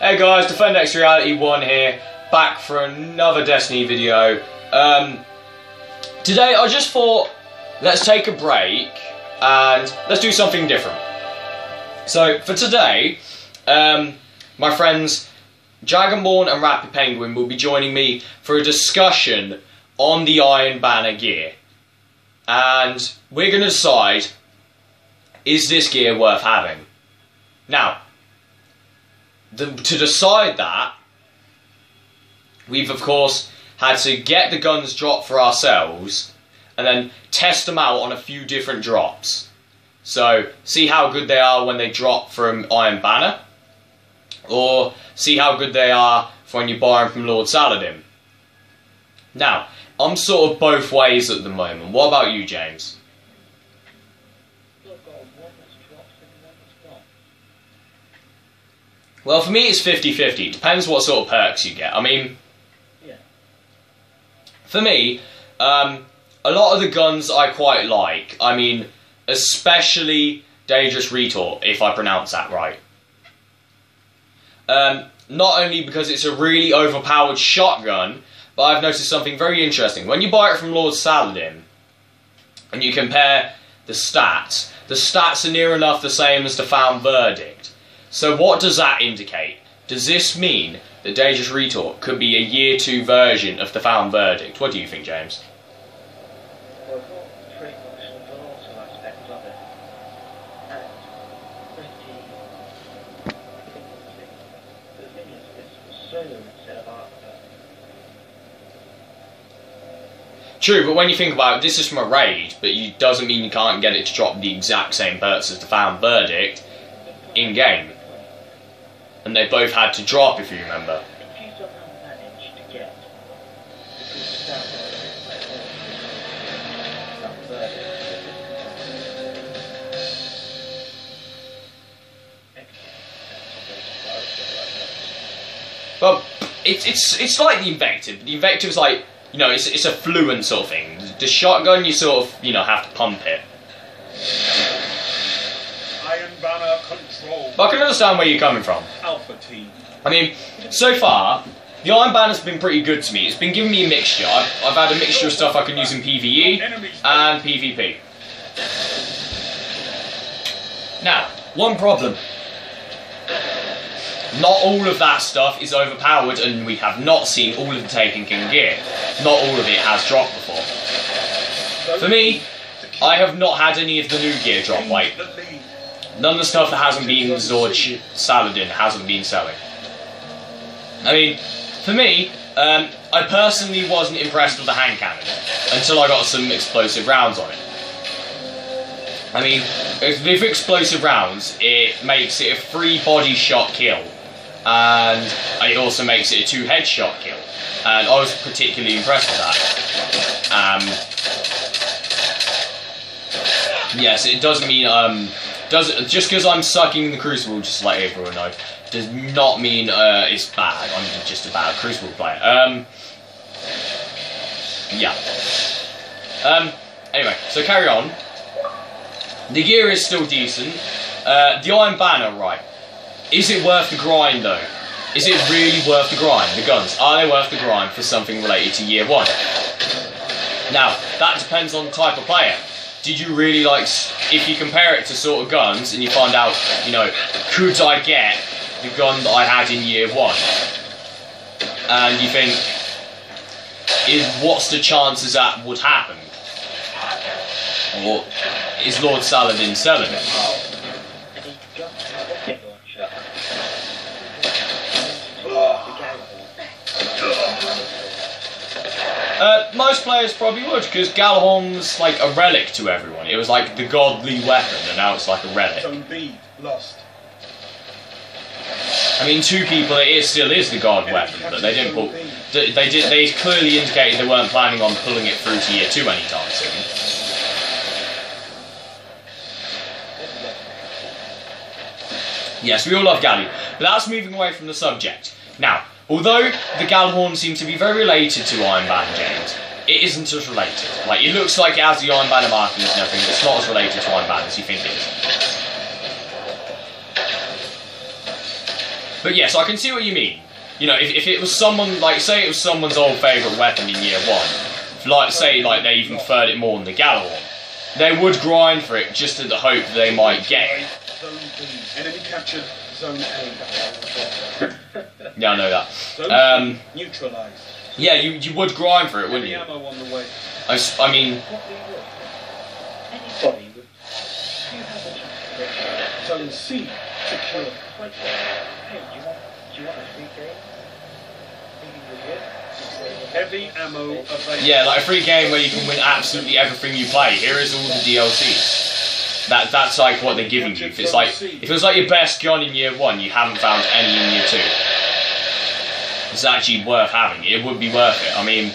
Hey guys, Defendex Reality 1 here, back for another Destiny video. Um, today I just thought, let's take a break and let's do something different. So for today, um, my friends Dragonborn and Rapid Penguin will be joining me for a discussion on the Iron Banner gear. And we're going to decide, is this gear worth having? Now, the, to decide that, we've of course had to get the guns dropped for ourselves and then test them out on a few different drops. So, see how good they are when they drop from Iron Banner, or see how good they are when you buy them from Lord Saladin. Now, I'm sort of both ways at the moment. What about you, James? Well, for me, it's 50 50. It depends what sort of perks you get. I mean, Yeah. for me, um, a lot of the guns I quite like. I mean, especially Dangerous Retort, if I pronounce that right. Um, not only because it's a really overpowered shotgun, but I've noticed something very interesting. When you buy it from Lord Saladin, and you compare the stats, the stats are near enough the same as the Found Verdict. So what does that indicate? Does this mean that Dangerous Retort could be a year two version of the Found Verdict? What do you think, James? Well, I've got pretty much the versatile aspect of it. And pretty... The thing is, it's solo instead of arc. True, but when you think about it, this is from a raid, but it doesn't mean you can't get it to drop the exact same perks as the Found Verdict in game. And they both had to drop, if you remember. Well, it's it's it's like the Invective. The Invective's like you know it's it's a fluent sort of thing. The shotgun you sort of you know have to pump it. Iron Banner Control. But I can understand where you're coming from. Alpha Team. I mean, so far the Iron Banner's been pretty good to me. It's been giving me a mixture. I've, I've had a mixture of stuff I can use in PVE and PvP. Now, one problem. Not all of that stuff is overpowered, and we have not seen all of the Taken King gear. Not all of it has dropped before. For me, I have not had any of the new gear drop. Like. None of the stuff that hasn't been Zorch Saladin hasn't been selling. I mean, for me, um, I personally wasn't impressed with the hand cannon until I got some explosive rounds on it. I mean, with explosive rounds, it makes it a free body shot kill, and it also makes it a two headshot kill, and I was particularly impressed with that. Um, yes, it doesn't mean um, does just because I'm sucking the crucible, just like everyone knows, does not mean uh, it's bad. I'm just a bad crucible player. Um, yeah. Um, anyway, so carry on. The gear is still decent. Uh, the Iron Banner, right? Is it worth the grind though? Is it really worth the grind? The guns are they worth the grind for something related to year one? Now that depends on the type of player. Did you really like? If you compare it to sort of guns, and you find out, you know, could I get the gun that I had in year one? And you think, is what's the chances that would happen? Or is Lord Saladin selling it? Most players probably would, because Gjallarhorn's like a relic to everyone. It was like the godly weapon, and now it's like a relic. Zone B. Lost. I mean, two people, it is, still is the god weapon, but they didn't put. They, they did. They clearly indicated they weren't planning on pulling it through to year two anytime soon. Yes, we all love Galli, but that's moving away from the subject. Now, although the Gjallarhorn seems to be very related to Iron Banner, James, it isn't as related. Like, it looks like it has the Iron Banner markings and everything, but it's not as related to Iron Banner as you think it is. but yes, I can see what you mean. You know, if, if it was someone like say it was someone's old favourite weapon in year one, like say like they even preferred it more than the Gallowon, they would grind for it just in the hope that they might get it. Zone B. Enemy captured Zone. Yeah, I know that. Um, neutralized. Yeah, you, you would grind for it, wouldn't Heavy you? ammo on the way. I, s- I mean, What we would. Anybody you have a chance to Zone C secure. Hey, do you want, do you want a free game? Thinking you would? Heavy ammo available. yeah, like a free game where you can win absolutely everything you play. Here is all the DLCs. That that's like what they're giving you. If it's like if it was like your best gun in year one, you haven't found any in year two. It's actually worth having. It would be worth it. I mean,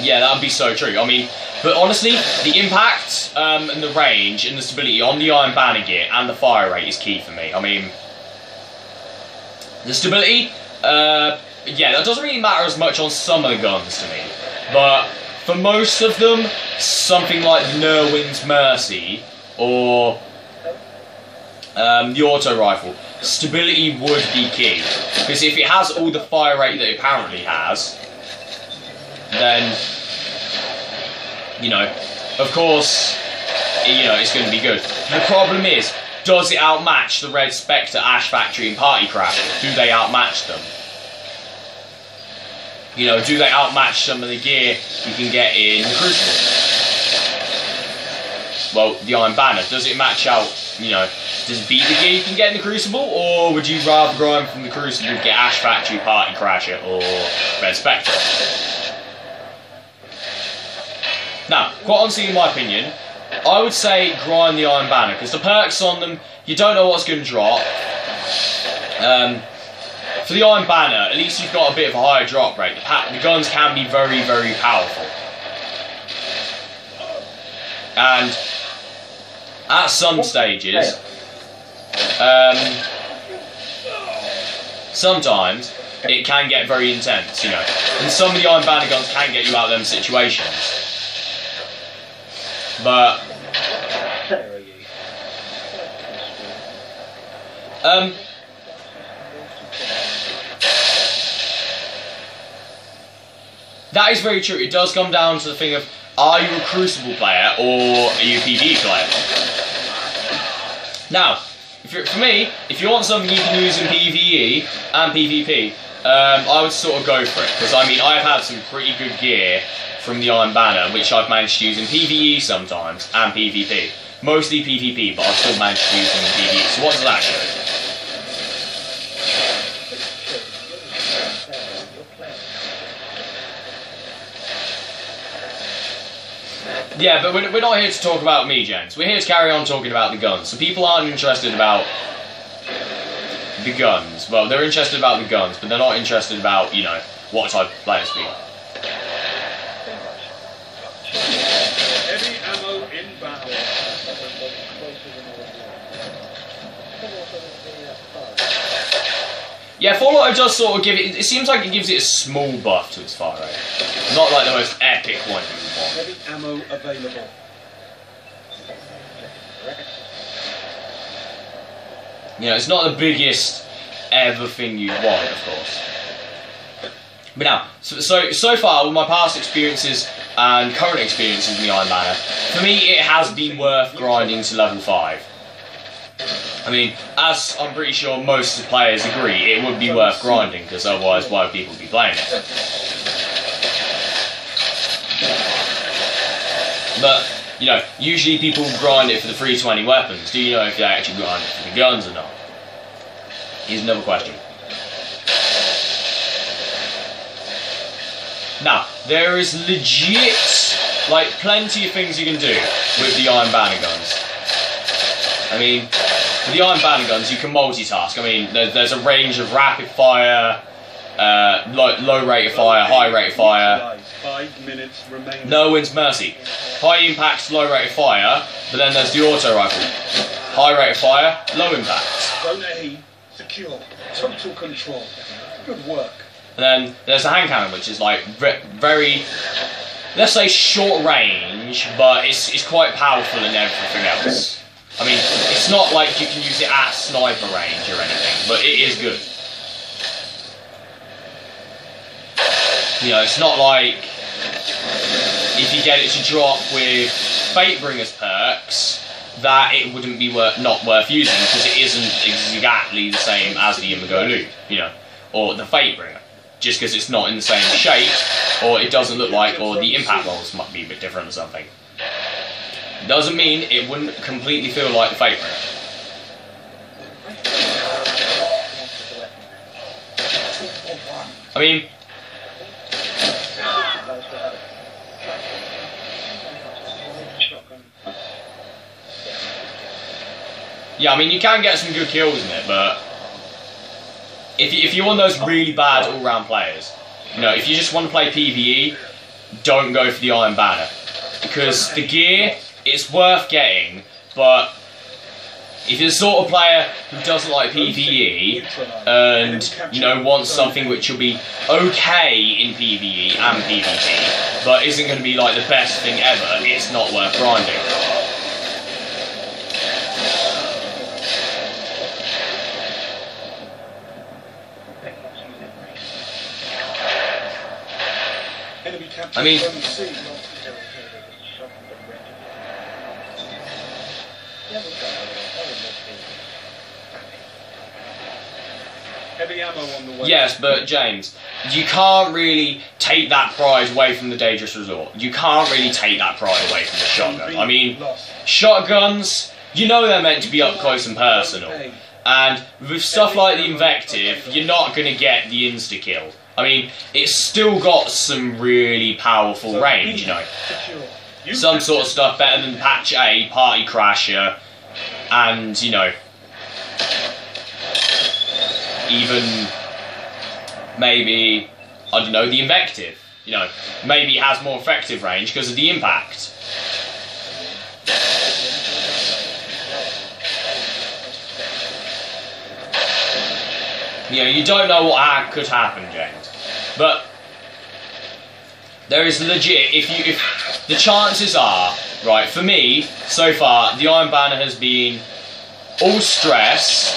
yeah, that would be so true. I mean, but honestly, the impact um, and the range and the stability on the Iron Banner gear and the fire rate is key for me. I mean, the stability, uh, yeah, that doesn't really matter as much on some of the guns to me, but for most of them, something like Nirwen's Mercy or um, the auto rifle, stability would be key. Because if it has all the fire rate that it apparently has, then you know, of course, you know it's going to be good. The problem is, does it outmatch the Red Spectre, Ash Factory, and Party Crasher? Do they outmatch them? You know, do they outmatch some of the gear you can get in the Crucible? Well, the Iron Banner, does it match out, you know, does it beat the gear you can get in the Crucible, or would you rather grind from the Crucible, get Ash Factory, Party Crasher, or Red Spectre? Now, quite honestly, in my opinion, I would say grind the Iron Banner because the perks on them, you don't know what's going to drop. Um, for the Iron Banner, at least you've got a bit of a higher drop rate. The, the guns can be very, very powerful. And at some stages, um, sometimes it can get very intense, you know. And some of the Iron guns can get you out of them situations. But um, that is very true. It does come down to the thing of are you a Crucible player or are you a PvE player? Now, you're, for me, if you want something you can use in PvE and PvP, um, I would sort of go for it because I mean I've had some pretty good gear from the Iron Banner, which I've managed to use in PvE sometimes and PvP. Mostly PvP, but I've still managed to use them in PvE. So what does that show? Yeah, but we're, we're not here to talk about me, gents. We're here to carry on talking about the guns. So people aren't interested about the guns. Well, they're interested about the guns, but they're not interested about, you know, what type of players we are. Heavy ammo inbound. Yeah, Full Auto does sort of give it. It seems like it gives it a small buff to its fire rate. Not like the most epic one. Heavy ammo available. You know, it's not the biggest ever thing you'd want, of course. But now, so, so so far with my past experiences and current experiences in the Iron Banner, for me it has been worth grinding to level five. I mean, as I'm pretty sure most players agree, it would be worth grinding because otherwise, why would people be playing it? But you know, usually people grind it for the 320 weapons. Do you know if they actually grind it for the guns or not? Here's another question. Now, there is legit, like, plenty of things you can do with the Iron Banner guns. I mean, with the Iron Banner guns, you can multitask. I mean, there, there's a range of rapid fire, uh, low, low rate of fire, high rate of fire. Neutralized. Five minutes remaining. Nirwen's Mercy. High impact, low rate of fire, but then there's the auto rifle. High rate of fire, low impact. Zone A secure. Total control. Good work. And then there's the hand cannon, which is like very, let's say short range, but it's, it's quite powerful in everything else. I mean, it's not like you can use it at sniper range or anything, but it is good. You know, it's not like if you get it to drop with Fatebringer's perks that it wouldn't be worth not worth using because it isn't exactly the same as the Imago Loop, you know, or the Fatebringer. Just because it's not in the same shape, or it doesn't look like, or the impact rolls might be a bit different or something. Doesn't mean it wouldn't completely feel like the Fatebringer. I mean, Shotgun. Yeah, I mean, you can get some good kills in it, but if, you, if you're one of those really bad all round players, you know, if you just want to play PvE, don't go for the Iron Banner. Because the gear, it's worth getting, but if you're the sort of player who doesn't like PvE and, you know, wants something which will be okay in PvE and PvP, but isn't going to be like the best thing ever, it's not worth grinding. I mean- Heavy ammo on the way. Yes, but James, you can't really take that pride away from the Dangerous Retort. You can't really take that pride away from the shotgun. I mean, shotguns, you know they're meant to be up close and personal. And with stuff like the invective, you're not going to get the insta kill. I mean, it's still got some really powerful range, you know. Some sort of stuff better than Patch A, Party Crasher, and, you know, even maybe, I don't know, the invective. You know, maybe it has more effective range because of the impact. You know, you don't know what could happen, James. But there is legit. If you, if the chances are right for me so far, the Iron Banner has been all stress,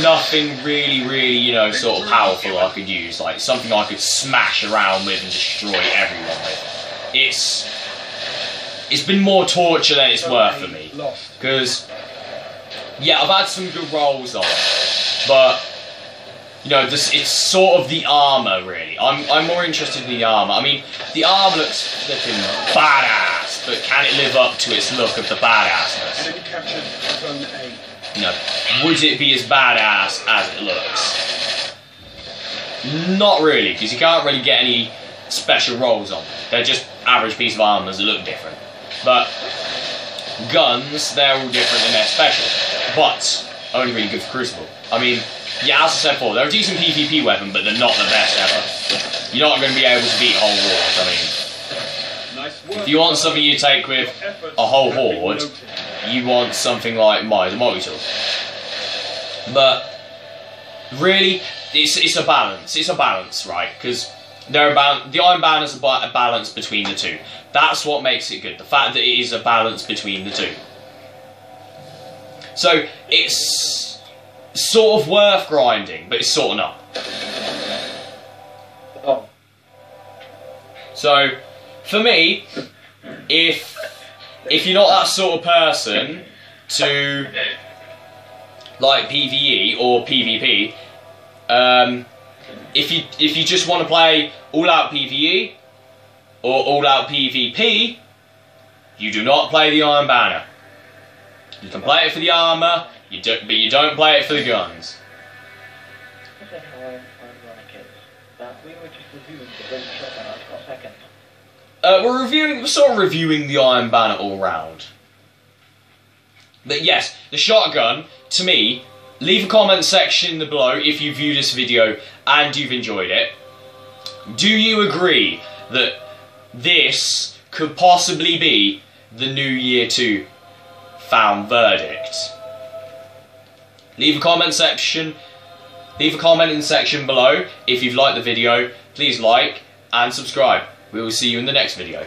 nothing really, really, you know, sort of powerful I could use, like something I could smash around with and destroy everyone with. It's it's been more torture than it's worth for me. Because, yeah, I've had some good rolls on it, but you know, this it's sort of the armor really. I'm I'm more interested in the armor. I mean, the armor looks flipping badass, but can it live up to its look of the badassness? Enemy captured zone A. You know, would it be as badass as it looks? Not really, because you can't really get any special rolls on them. They're just average piece of armor that look different. But guns, they're all different and they're special. But only really good for Crucible. I mean, yeah, as I said before, they're a decent PvP weapon, but they're not the best ever. You're not going to be able to beat whole wars. I mean, if you want something you take with a whole horde, you want something like the multi-tool. But really, it's it's a balance. It's a balance, right? Because they're about the Iron Banner's a, ba- a balance between the two. That's what makes it good. The fact that it is a balance between the two. So it's sort of worth grinding, but it's sort of not. Oh, So, for me, if if you're not that sort of person to like PVE or PvP, um, if you if you just want to play all out PVE or all out PvP, you do not play the Iron Banner. You can play it for the armor, you do, but you don't play it for the guns. I said how Iron Ironic is. That we were just reviewing the Red Shotgun. I've got a second. Uh, we're reviewing, we're sort of reviewing the Iron Banner all round. But yes, the shotgun, to me, leave a comment section below if you view this video and you've enjoyed it. Do you agree that this could possibly be the New Year 2 found verdict? Leave a comment section. Leave a comment in the section below if you've liked the video. Please like and subscribe. We will see you in the next video.